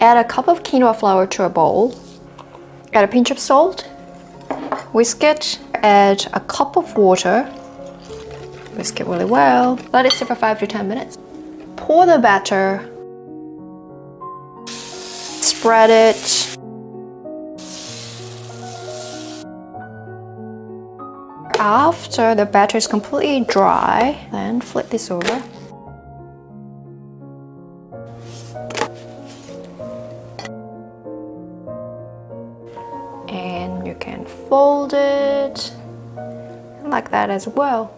Add a cup of quinoa flour to a bowl. Add a pinch of salt. Whisk it. Add a cup of water. Whisk it really well. Let it sit for 5 to 10 minutes. Pour the batter. Spread it. After the batter is completely dry, then flip this over. And you can fold it like that as well